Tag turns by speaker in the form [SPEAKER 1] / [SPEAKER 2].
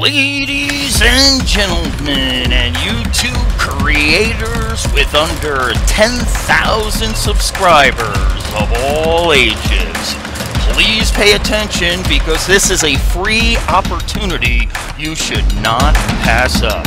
[SPEAKER 1] Ladies and gentlemen, and YouTube creators with under 10,000 subscribers of all ages, please pay attention because this is a free opportunity you should not pass up.